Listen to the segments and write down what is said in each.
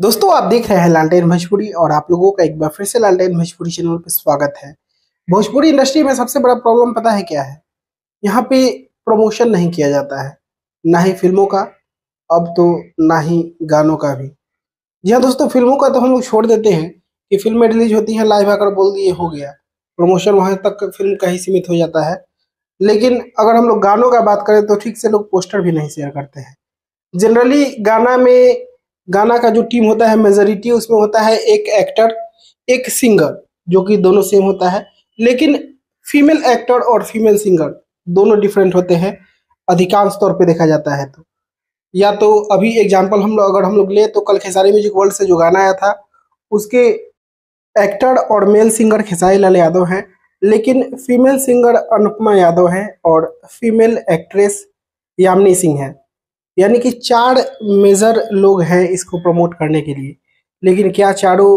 दोस्तों, आप देख रहे हैं लालटेन भोजपुरी और आप लोगों का एक बार फिर से लालटेन भोजपुरी चैनल पर स्वागत है। भोजपुरी इंडस्ट्री में सबसे बड़ा प्रॉब्लम पता है क्या है? यहाँ पे प्रमोशन नहीं किया जाता है। ना ही फ़िल्मों का, अब तो ना ही गानों का भी। जी हाँ दोस्तों, फ़िल्मों का तो हम लोग छोड़ देते हैं कि फ़िल्में रिलीज़ होती हैं लाइव आकर बोल दिए, हो गया। प्रमोशन वहाँ तक फ़िल्म का ही सीमित हो जाता है। लेकिन अगर हम लोग गानों का बात करें तो ठीक से लोग पोस्टर भी नहीं शेयर करते हैं। जनरली गाना में गाना का जो टीम होता है मेजोरिटी उसमें होता है एक एक्टर एक सिंगर जो कि दोनों सेम होता है। लेकिन फीमेल एक्टर और फीमेल सिंगर दोनों डिफरेंट होते हैं। अधिकांश तौर पे देखा जाता है तो। या तो अभी एग्जांपल हम लोग, अगर हम लोग ले तो कल खेसारी म्यूज़िक वर्ल्ड से जो गाना आया था, उसके एक्टर और मेल सिंगर खेसारी लाल यादव हैं। लेकिन फीमेल सिंगर अनुपमा यादव है और फीमेल एक्ट्रेस यामिनी सिंह है। यानी कि चार मेजर लोग हैं इसको प्रमोट करने के लिए। लेकिन क्या चारों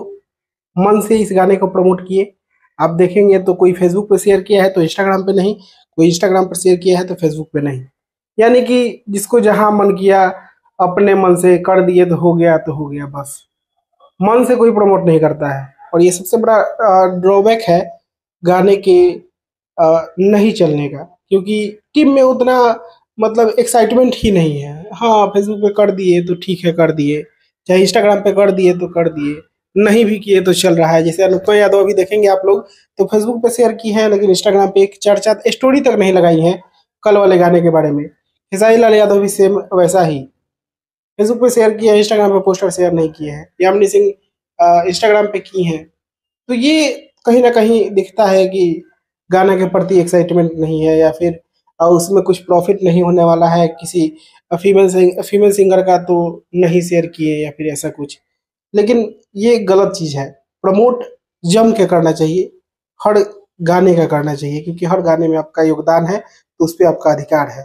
मन से इस गाने को प्रमोट किए? आप देखेंगे तो कोई फेसबुक पर शेयर किया है तो इंस्टाग्राम पे नहीं, कोई इंस्टाग्राम पर शेयर किया है तो फेसबुक पे नहीं। यानी कि जिसको जहाँ मन किया, अपने मन से कर दिए तो हो गया तो हो गया बस। मन से कोई प्रमोट नहीं करता है। और ये सबसे बड़ा ड्रॉबैक है गाने के नहीं चलने का। क्योंकि टीम में उतना मतलब एक्साइटमेंट ही नहीं है। हाँ फेसबुक पे कर दिए तो ठीक है, कर दिए। चाहे इंस्टाग्राम पे कर दिए तो कर दिए। नहीं भी किए तो चल रहा है। जैसे अनुपमा यादव अभी देखेंगे आप लोग तो फेसबुक पे शेयर की है, लेकिन इंस्टाग्राम पे एक चर्चा स्टोरी तक नहीं लगाई है कल वाले गाने के बारे में। खेसारी लाल यादव भी सेम वैसा ही। फेसबुक पे शेयर किया है इंस्टाग्राम पे पोस्टर शेयर नहीं किए हैं। यामिनी सिंह इंस्टाग्राम पे की हैं। तो ये कहीं ना कहीं दिखता है कि गाना के प्रति एक्साइटमेंट नहीं है या फिर और उसमें कुछ प्रॉफिट नहीं होने वाला है किसी फीमेल सिंग, फीमेल सिंगर का तो नहीं शेयर किए या फिर ऐसा कुछ। लेकिन ये गलत चीज़ है। प्रमोट जम के करना चाहिए? हर गाने का करना चाहिए क्योंकि हर गाने में आपका योगदान है तो उस पर आपका अधिकार है।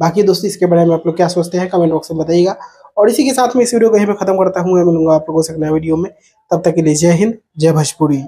बाकी दोस्तों इसके बारे में आप लोग क्या सोचते हैं कमेंट बॉक्स में बताइएगा। और इसी के साथ में इस वीडियो को यहीं पर खत्म करता हूँ। मैं मिलूँगा आप लोगों से नए वीडियो में। तब तक के लिए जय हिंद जय भोजपुरी।